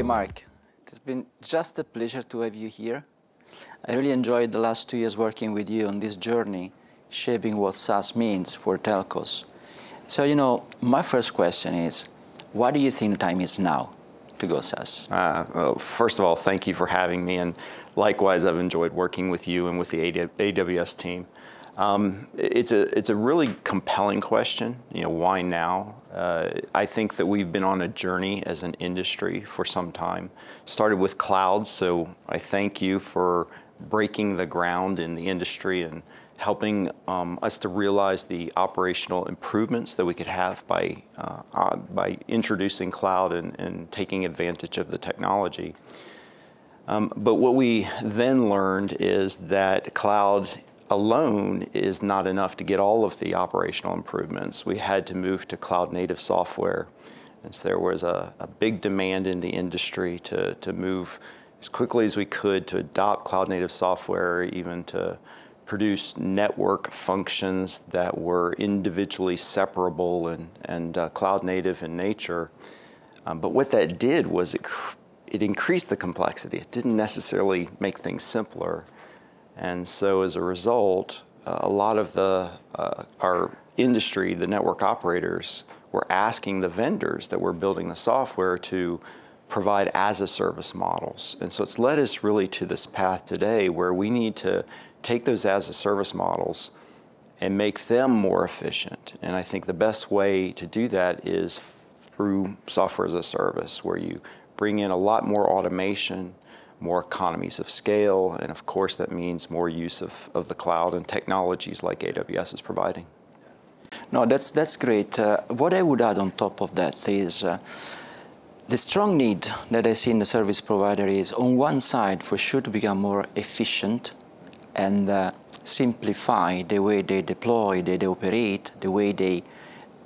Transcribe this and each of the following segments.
Hey, Mark. It's been just a pleasure to have you here. I really enjoyed the last two years working with you on this journey, shaping what SaaS means for telcos. So, you know, my first question is, why do you think the time is now to go SaaS? Uh, well, first of all, thank you for having me, and likewise, I've enjoyed working with you and with the AWS team. Um, it's a it's a really compelling question. You know, why now? Uh, I think that we've been on a journey as an industry for some time. Started with cloud, so I thank you for breaking the ground in the industry and helping um, us to realize the operational improvements that we could have by uh, uh, by introducing cloud and, and taking advantage of the technology. Um, but what we then learned is that cloud alone is not enough to get all of the operational improvements. We had to move to cloud native software. And so there was a, a big demand in the industry to, to move as quickly as we could to adopt cloud native software, even to produce network functions that were individually separable and, and uh, cloud native in nature. Um, but what that did was it, it increased the complexity. It didn't necessarily make things simpler. And so as a result, uh, a lot of the uh, our industry, the network operators, were asking the vendors that were building the software to provide as a service models. And so it's led us really to this path today where we need to take those as a service models and make them more efficient. And I think the best way to do that is through software as a service, where you bring in a lot more automation, more economies of scale, and of course that means more use of, of the cloud and technologies like AWS is providing. No, that's, that's great. Uh, what I would add on top of that is uh, the strong need that I see in the service provider is on one side for sure to become more efficient and uh, simplify the way they deploy, they, they operate, the way they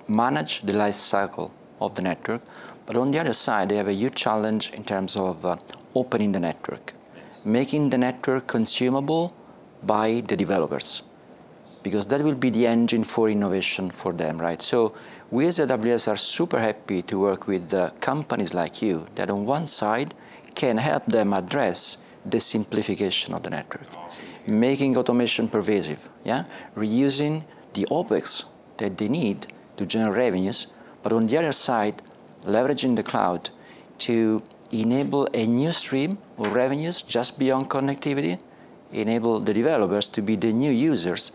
manage the life cycle of the network. But on the other side, they have a huge challenge in terms of uh, opening the network, making the network consumable by the developers, because that will be the engine for innovation for them, right? So we as AWS are super happy to work with uh, companies like you that on one side can help them address the simplification of the network, making automation pervasive, yeah? reusing the OpEx that they need to generate revenues, but on the other side, leveraging the cloud to enable a new stream of revenues just beyond connectivity, enable the developers to be the new users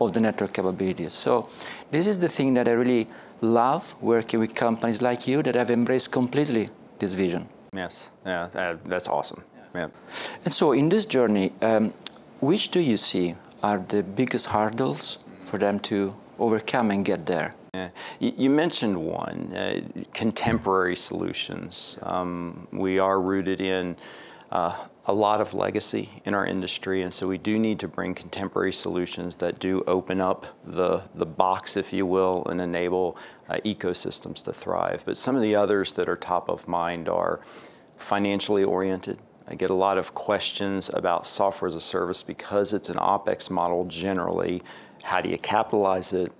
of the network capabilities. So this is the thing that I really love working with companies like you that have embraced completely this vision. Yes, yeah, that's awesome. Yeah. And so in this journey, um, which do you see are the biggest hurdles for them to overcome and get there? You mentioned one, uh, contemporary solutions. Um, we are rooted in uh, a lot of legacy in our industry, and so we do need to bring contemporary solutions that do open up the, the box, if you will, and enable uh, ecosystems to thrive. But some of the others that are top of mind are financially oriented. I get a lot of questions about software as a service because it's an OPEX model generally. How do you capitalize it?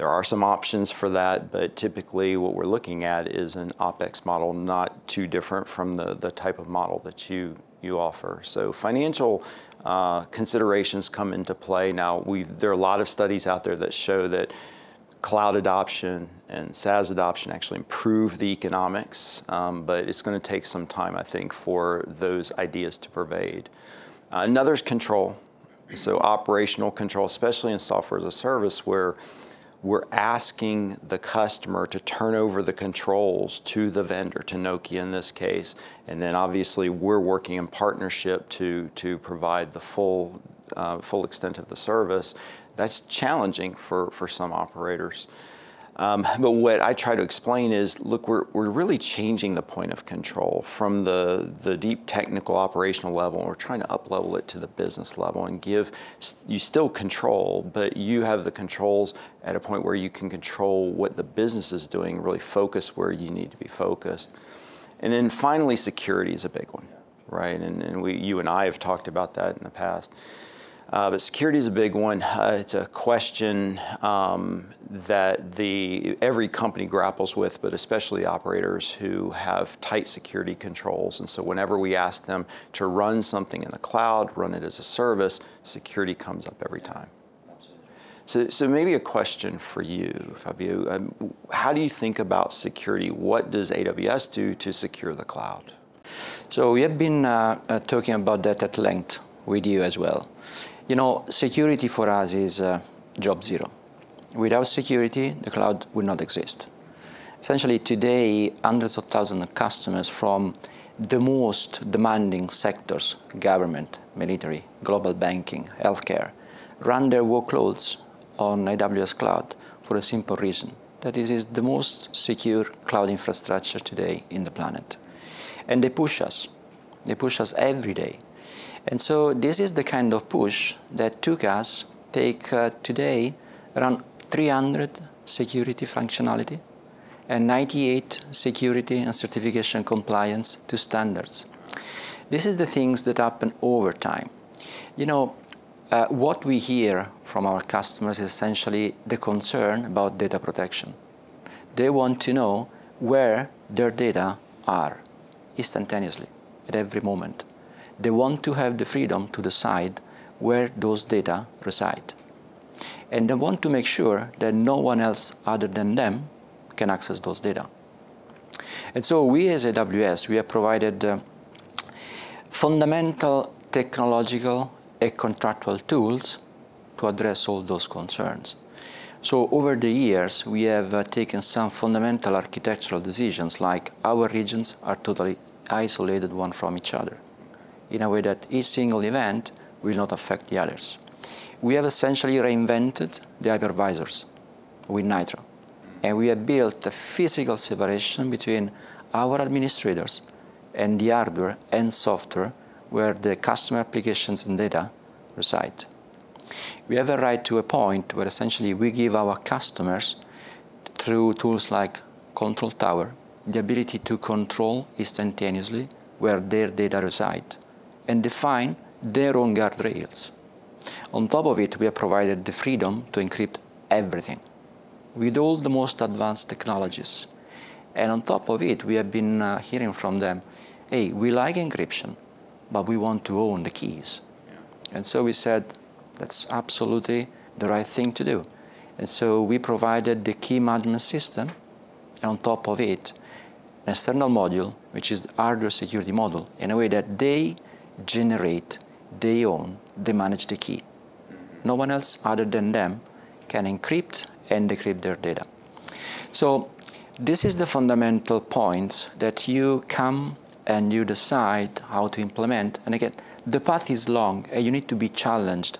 There are some options for that, but typically what we're looking at is an OPEX model not too different from the, the type of model that you, you offer. So financial uh, considerations come into play. Now, we there are a lot of studies out there that show that cloud adoption and SaaS adoption actually improve the economics, um, but it's going to take some time, I think, for those ideas to pervade. Uh, another is control. So operational control, especially in software as a service, where we're asking the customer to turn over the controls to the vendor, to Nokia in this case, and then obviously we're working in partnership to, to provide the full, uh, full extent of the service. That's challenging for, for some operators. Um, but what I try to explain is, look, we're, we're really changing the point of control from the, the deep technical operational level. We're trying to up level it to the business level and give you still control, but you have the controls at a point where you can control what the business is doing, really focus where you need to be focused. And then finally, security is a big one, right? And, and we, you and I have talked about that in the past. Uh, but security is a big one. Uh, it's a question um, that the every company grapples with, but especially operators who have tight security controls. And so, whenever we ask them to run something in the cloud, run it as a service, security comes up every time. So, so maybe a question for you, Fabio. Um, how do you think about security? What does AWS do to secure the cloud? So we have been uh, uh, talking about that at length with you as well. You know, security for us is uh, job zero. Without security, the cloud would not exist. Essentially, today, hundreds of thousands of customers from the most demanding sectors government, military, global banking, healthcare run their workloads on AWS Cloud for a simple reason that this is the most secure cloud infrastructure today in the planet. And they push us. They push us every day and so this is the kind of push that took us take uh, today around 300 security functionality and 98 security and certification compliance to standards. This is the things that happen over time. You know, uh, what we hear from our customers is essentially the concern about data protection. They want to know where their data are instantaneously at every moment they want to have the freedom to decide where those data reside. And they want to make sure that no one else other than them can access those data. And so we as AWS, we have provided uh, fundamental technological and contractual tools to address all those concerns. So over the years, we have uh, taken some fundamental architectural decisions like our regions are totally isolated one from each other in a way that each single event will not affect the others. We have essentially reinvented the hypervisors with Nitro. And we have built a physical separation between our administrators and the hardware and software where the customer applications and data reside. We have a right to a point where essentially we give our customers, through tools like Control Tower, the ability to control instantaneously where their data reside and define their own guardrails. On top of it, we have provided the freedom to encrypt everything with all the most advanced technologies. And on top of it, we have been uh, hearing from them, hey, we like encryption, but we want to own the keys. Yeah. And so we said, that's absolutely the right thing to do. And so we provided the key management system, and on top of it, an external module, which is the hardware security module, in a way that they generate, they own, they manage the key. No one else other than them can encrypt and decrypt their data. So this is the fundamental point that you come and you decide how to implement. And again, the path is long and you need to be challenged.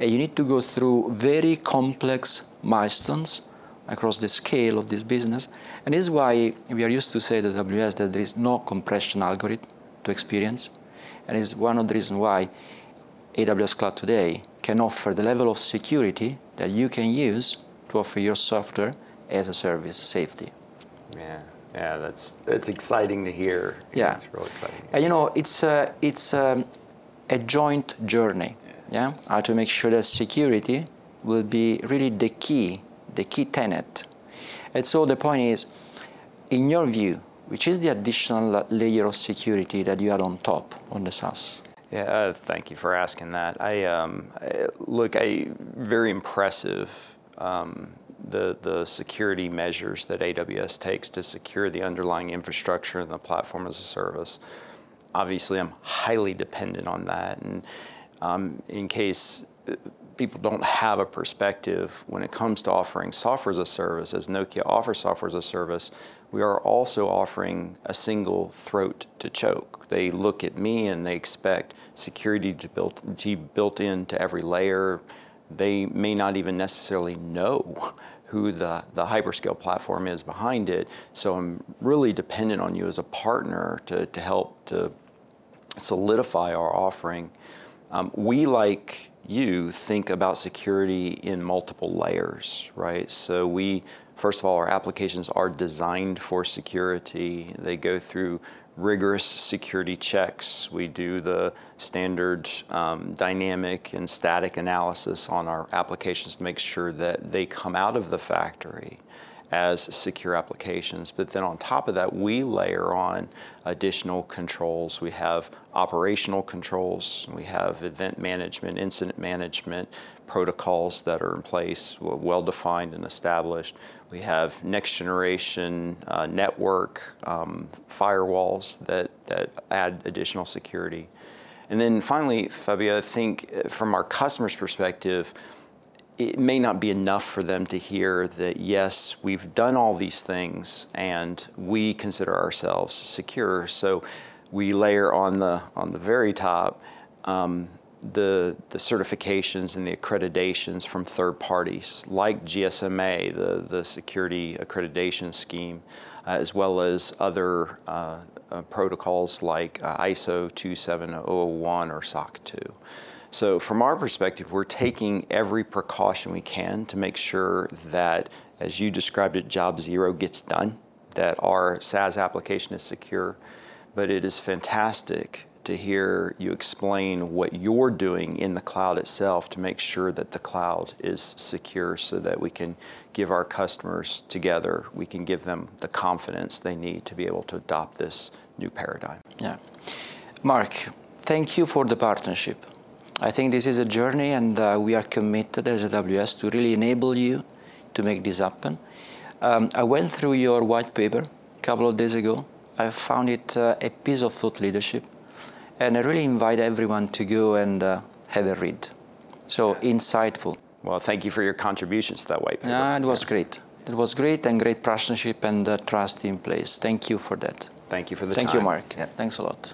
And you need to go through very complex milestones across the scale of this business. And this is why we are used to say at AWS that there is no compression algorithm to experience and is one of the reasons why AWS Cloud today can offer the level of security that you can use to offer your software as a service safety. Yeah, yeah, that's that's exciting to hear. Yeah, it's really exciting. And you know, it's a, it's a, a joint journey. Yeah. yeah, how to make sure that security will be really the key, the key tenet. And so the point is, in your view, which is the additional layer of security that you add on top on the SaaS? Yeah, uh, thank you for asking that. I, um, I look, I very impressive um, the the security measures that AWS takes to secure the underlying infrastructure and the platform as a service. Obviously, I'm highly dependent on that, and um, in case people don't have a perspective when it comes to offering software as a service, as Nokia offers software as a service, we are also offering a single throat to choke. They look at me and they expect security to, to be built into every layer. They may not even necessarily know who the, the hyperscale platform is behind it. So I'm really dependent on you as a partner to, to help to solidify our offering. Um, we, like you, think about security in multiple layers, right? So we First of all, our applications are designed for security. They go through rigorous security checks. We do the standard um, dynamic and static analysis on our applications to make sure that they come out of the factory as secure applications. But then on top of that, we layer on additional controls. We have operational controls, we have event management, incident management protocols that are in place, well defined and established. We have next generation uh, network um, firewalls that, that add additional security. And then finally, Fabio, I think uh, from our customer's perspective, it may not be enough for them to hear that yes, we've done all these things and we consider ourselves secure. So we layer on the on the very top um, the the certifications and the accreditations from third parties like GSMA, the the security accreditation scheme, uh, as well as other uh, uh, protocols like uh, ISO 27001 or SOC 2. So from our perspective, we're taking every precaution we can to make sure that, as you described it, job zero gets done, that our SaaS application is secure. But it is fantastic to hear you explain what you're doing in the cloud itself to make sure that the cloud is secure so that we can give our customers together, we can give them the confidence they need to be able to adopt this new paradigm. Yeah. Mark, thank you for the partnership. I think this is a journey, and uh, we are committed as AWS to really enable you to make this happen. Um, I went through your white paper a couple of days ago. I found it uh, a piece of thought leadership, and I really invite everyone to go and uh, have a read. So insightful. Well, thank you for your contributions to that white paper. Yeah, it was great. It was great and great partnership and uh, trust in place. Thank you for that. Thank you for the Thank time. you, Mark. Yeah. Thanks a lot.